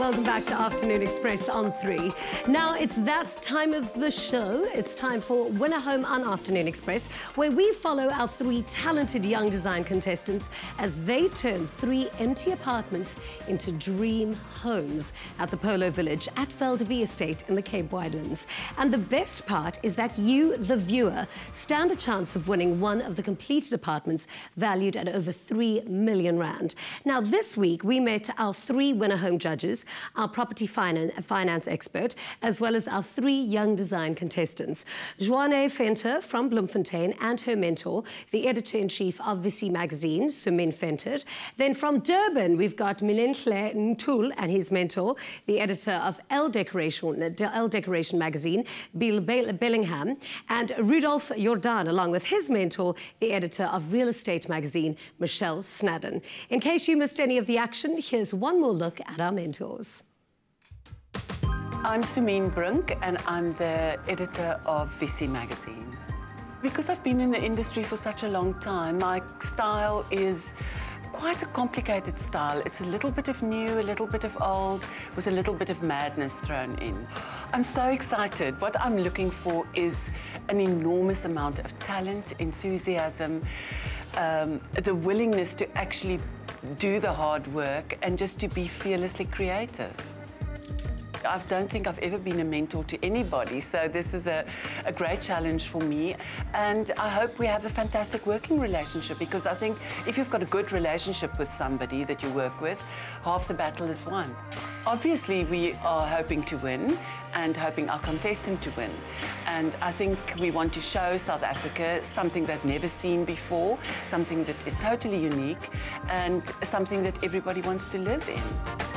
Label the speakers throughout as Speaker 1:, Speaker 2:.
Speaker 1: Welcome back to Afternoon Express on 3. Now it's that time of the show. It's time for Win a Home on Afternoon Express, where we follow our three talented young design contestants as they turn three empty apartments into dream homes at the Polo Village at Val de Vie Estate in the Cape Winelands. And the best part is that you, the viewer, stand a chance of winning one of the completed apartments valued at over 3 million rand. Now this week we met our three Win a Home judges our property finance, finance expert, as well as our three young design contestants. Joanne Fenter from Bloemfontein and her mentor, the editor-in-chief of Visi magazine, Sumien Fenter. Then from Durban, we've got Milenhle Ntul and his mentor, the editor of Elle Decoration, Elle Decoration magazine, Bill Bellingham, and Rudolf Jordan, along with his mentor, the editor of Real Estate magazine, Michelle Snadden. In case you missed any of the action, here's one more look at our mentors.
Speaker 2: I'm Sumien Brink and I'm the editor of Visi magazine. Because I've been in the industry for such a long time, my style is quite a complicated style. It's a little bit of new, a little bit of old, with a little bit of madness thrown in. I'm so excited. What I'm looking for is an enormous amount of talent, enthusiasm, um, the willingness to actually do the hard work and just to be fearlessly creative. I don't think I've ever been a mentor to anybody, so this is a, a, great challenge for me. And I hope we have a fantastic working relationship because I think if you've got a good relationship with somebody that you work with, half the battle is won. Obviously, we are hoping to win and hoping our contestant to win. And I think we want to show South Africa something they've never seen before, something that is totally unique and something that everybody wants to live in.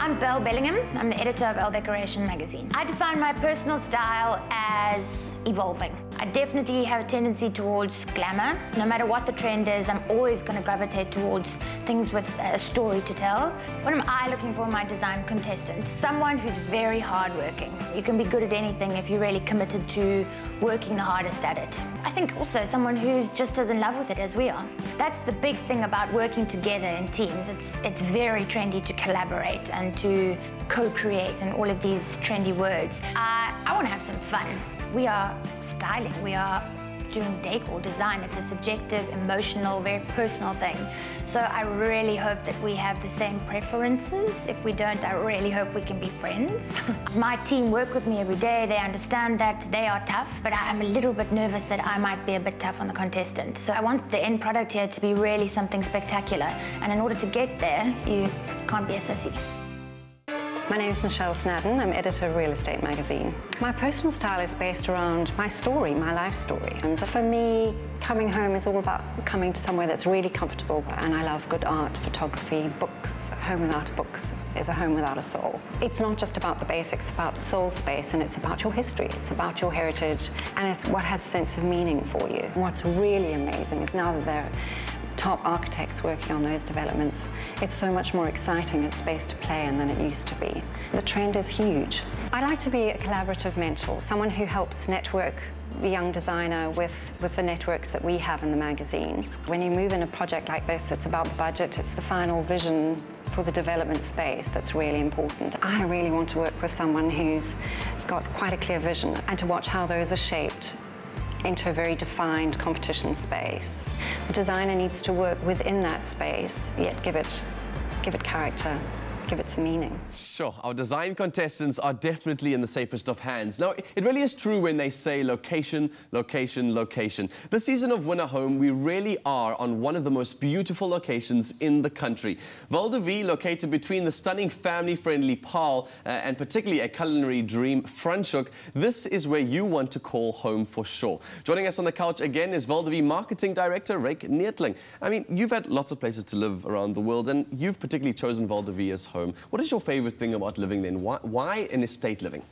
Speaker 3: I'm Belle Bellingham. I'm the editor of Elle Decoration magazine. I define my personal style as evolving. I definitely have a tendency towards glamour. No matter what the trend is, I'm always going to gravitate towards things with a story to tell. What am I looking for in my design contestant? Someone who's very hardworking. You can be good at anything if you're really committed to working the hardest at it. I think also someone who's just as in love with it as we are. That's the big thing about working together in teams. It's, it's very trendy to collaborate and to co-create and all of these trendy words. Uh, I want to have some fun. We are styling, we are doing decor design. It's a subjective, emotional, very personal thing. So I really hope that we have the same preferences. If we don't, I really hope we can be friends. My team work with me every day. They understand that they are tough, but I'm a little bit nervous that I might be a bit tough on the contestant. So I want the end product here to be really something spectacular. And in order to get there, you can't be a sissy.
Speaker 4: My name is Michelle Snadden. I'm editor of Real Estate magazine. My personal style is based around my story, my life story. And so for me, coming home is all about coming to somewhere that's really comfortable. And I love good art, photography, books. Home without books is a home without a soul. It's not just about the basics, it's about the soul space, and it's about your history. It's about your heritage, and it's what has a sense of meaning for you. And what's really amazing is now that they're top architects working on those developments. It's so much more exciting a space to play in than it used to be. The trend is huge. I'd like to be a collaborative mentor, someone who helps network the young designer with, with the networks that we have in the magazine. When you move in a project like this, it's about the budget, it's the final vision for the development space that's really important. I really want to work with someone who's got quite a clear vision and to watch how those are shaped into a very defined competition space. The designer needs to work within that space, yet give it, give it character give it some meaning.
Speaker 5: Sure, our design contestants are definitely in the safest of hands. Now, it really is true when they say location, location, location. This season of Win a Home, we really are on one of the most beautiful locations in the country. Val de Vie, located between the stunning family-friendly Paarl uh, and particularly a culinary dream, Franschhoek, this is where you want to call home for sure. Joining us on the couch again is Val de Vie Marketing Director, Ryk Neethling. I mean, you've had lots of places to live around the world, and you've particularly chosen Val de Vie as home home. What is your favorite thing about living then? Why, why an estate living?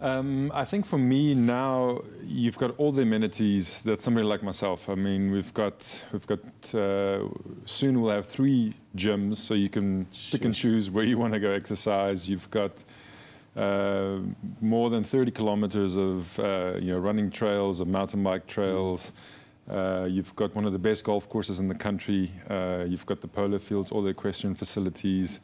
Speaker 6: Um, I think for me now, you've got all the amenities that somebody like myself. I mean, we've got we've got uh, soon we'll have three gyms, so you can sure. pick and choose where you want to go exercise. You've got uh, more than 30 kilometers of uh, you know running trails, of mountain bike trails. Uh, you've got one of the best golf courses in the country. Uh, you've got the polo fields, all the equestrian facilities.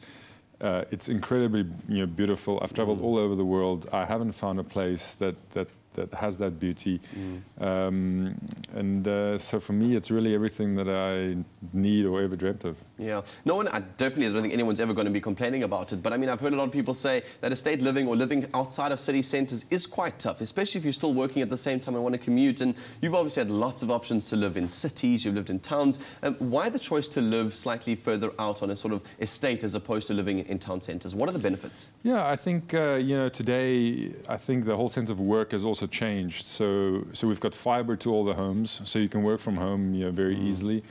Speaker 6: Uh, it's incredibly you know, beautiful. I've traveled all over the world. I haven't found a place that, that that has that beauty. Mm. Um, and uh, so for me, it's really everything that I need or ever dreamt of.
Speaker 5: Yeah. No one, I definitely don't think anyone's ever going to be complaining about it. But I mean, I've heard a lot of people say that estate living or living outside of city centres is quite tough, especially if you're still working at the same time and want to commute. And you've obviously had lots of options to live in cities, you've lived in towns. Um, why the choice to live slightly further out on a sort of estate as opposed to living in town centres? What are the benefits?
Speaker 6: Yeah, I think, uh, you know, today, I think the whole sense of work has also changed. So, so we've got fiber to all the homes, so you can work from home you know, very mm. easily.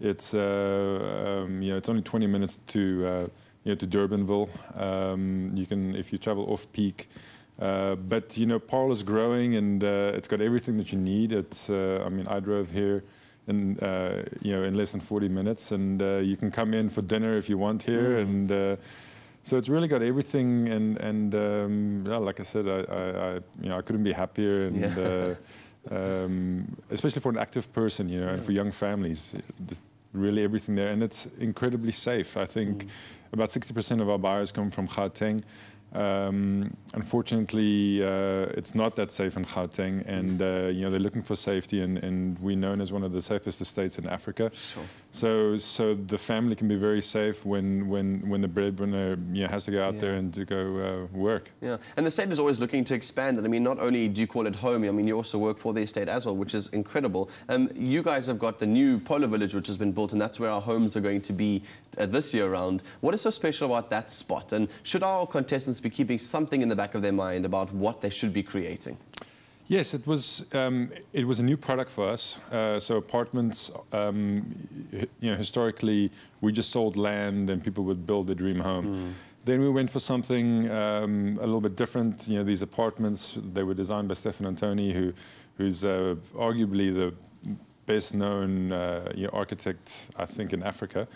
Speaker 6: It's uh, um, you know it's only 20 minutes to uh, you know to Durbanville. Um, you can if you travel off peak. Uh, but you know, Paarl is growing and uh, it's got everything that you need. It's uh, I mean, I drove here in uh, you know in less than 40 minutes, and you can come in for dinner if you want here, mm. and so it's really got everything. And and um, yeah, like I said, I, I, I, you know I couldn't be happier, and yeah. um, especially for an active person, you know, and for young families really everything there, and it's incredibly safe. I think mm. about 60% of our buyers come from Gauteng. Um, unfortunately, uh, it's not that safe in Gauteng, and uh, you know they're looking for safety, and, and, we're known as one of the safest estates in Africa. Sure. So, so the family can be very safe when when when the breadwinner you know, has to go out yeah. there and to go uh, work.
Speaker 5: Yeah, and the state is always looking to expand. And I mean, not only do you call it home, I mean, you also work for the estate as well, which is incredible. Um, you guys have got the new Polo Village, which has been built, and that's where our homes are going to be uh, this year round. What is so special about that spot? And should our contestants be keeping something in the back of their mind about what they should be creating?
Speaker 6: Yes, it was. Um, it was a new product for us. Uh, so apartments, um, you know, historically we just sold land and people would build their dream home. Mm. Then we went for something um, a little bit different. You know, these apartments they were designed by Stefan Antoni, who, who's uh, arguably the best known uh, you know, architect I think in Africa.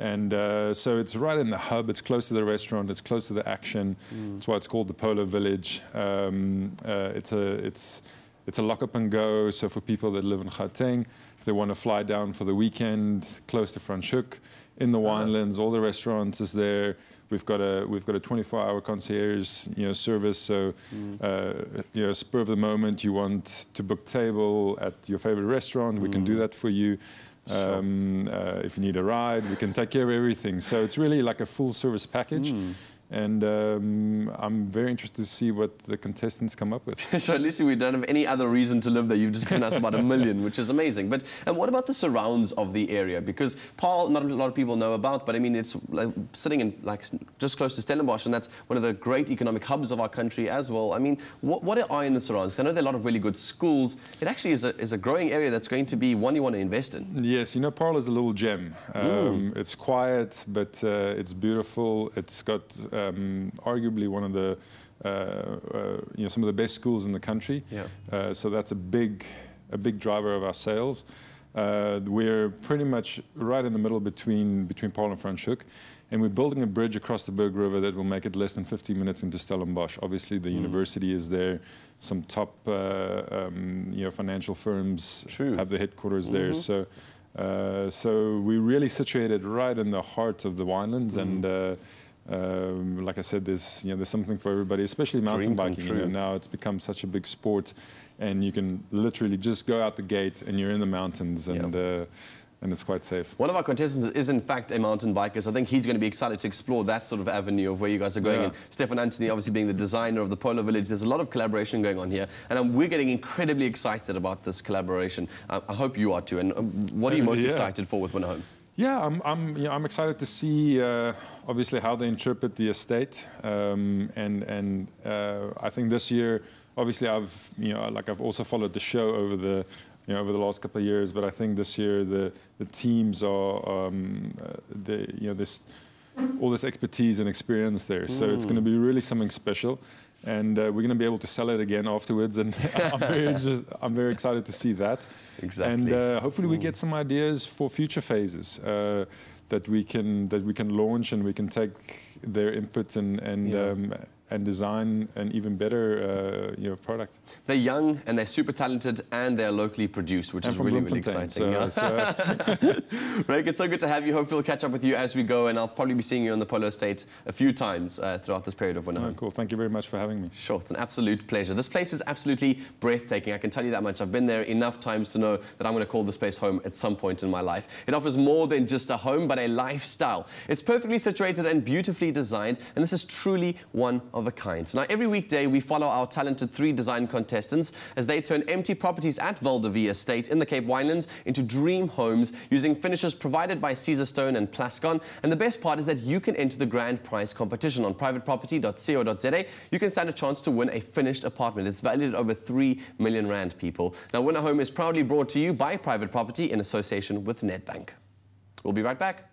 Speaker 6: And uh, so it's right in the hub. It's close to the restaurant. It's close to the action. Mm. That's why it's called the Polo Village. Um, uh, it's a it's it's a lock up and go. So for people that live in Gauteng, if they want to fly down for the weekend, close to Franschhoek, in the uh-huh. winelands, all the restaurants is there. We've got a we've got a 24-hour concierge you know service. So mm. uh, you know, spur of the moment, you want to book table at your favorite restaurant, we mm. can do mm. that for you. Um, uh, if you need a ride, we can take care of everything. So it's really like a full service package. Mm. And um, I'm very interested to see what the contestants come up with.
Speaker 5: so at least we don't have any other reason to live there. You've just given us about a million, which is amazing. But and what about the surrounds of the area? Because Paarl, not a lot of people know about, but I mean, it's like, sitting in like just close to Stellenbosch, and that's one of the great economic hubs of our country as well. I mean, what, what are in the surrounds? Because I know there are a lot of really good schools. It actually is a, is a growing area that's going to be one you want to invest in.
Speaker 6: Yes, you know, Paarl is a little gem. Um, mm. It's quiet, but uh, it's beautiful. It's got uh, um, arguably one of the uh, uh, you know some of the best schools in the country. Yeah. Uh, so that's a big a big driver of our sales. Uh, we're pretty much right in the middle between between Paarl and Franschhoek, and we're building a bridge across the Berg River that will make it less than 15 minutes into Stellenbosch. Obviously, the mm. university is there. Some top uh, um, you know financial firms True. have the headquarters mm -hmm. there. Mm-hmm. So. Uh, so we're really situated right in the heart of the winelands, mm. and um, like I said, there's you know there's something for everybody, especially mountain biking. You know, now it's become such a big sport, and you can literally just go out the gate and you're in the mountains, and yep. uh, and it's quite safe.
Speaker 5: One of our contestants is in fact a mountain biker, so I think he's going to be excited to explore that sort of avenue of where you guys are going. Yeah. And Stefan Antoni, obviously being the designer of the Polo Village, there's a lot of collaboration going on here, and um, we're getting incredibly excited about this collaboration. Uh, I hope you are too. And um, what are you most yeah. excited for with Win a Home?
Speaker 6: Yeah, I'm, I'm, you know, I'm excited to see, uh, obviously, how they interpret the estate. Um, and and uh, I think this year, obviously, I've, you know, like I've also followed the show over the, you know, over the last couple of years. But I think this year the the teams are, um, uh, the, you know, this all this expertise and experience there. So mm. it's going to be really something special and uh, we're going to be able to sell it again afterwards. And I'm very just, I'm very excited to see that.
Speaker 5: Exactly.
Speaker 6: And uh, hopefully we get some ideas for future phases uh, that we can that we can launch and we can take their input and and yeah. um, and design an even better uh, you know, product.
Speaker 5: They're young and they're super talented and they're locally produced, which
Speaker 6: And
Speaker 5: is really, really exciting.
Speaker 6: so uh,
Speaker 5: Rick, it's so good to have you. Hopefully we'll catch up with you as we go and I'll probably be seeing you on the Polo Estate a few times uh, throughout this period of winter.
Speaker 6: oh, cool. Thank you very much for having me.
Speaker 5: Sure, it's an absolute pleasure. This place is absolutely breathtaking. I can tell you that much. I've been there enough times to know that I'm going to call this place home at some point in my life. It offers more than just a home, but a lifestyle. It's perfectly situated and beautifully designed, and this is truly one of a kind. Now, every weekday, we follow our talented three design contestants as they turn empty properties at Val de Vie Estate in the Cape Winelands into dream homes using finishes provided by Caesarstone and Plascon. And the best part is that you can enter the grand prize competition on privateproperty.co.za. You can stand a chance to win a finished apartment. It's valued at over 3 million rand, people. Now, Win a Home is proudly brought to you by Private Property in association with Nedbank. We'll be right back.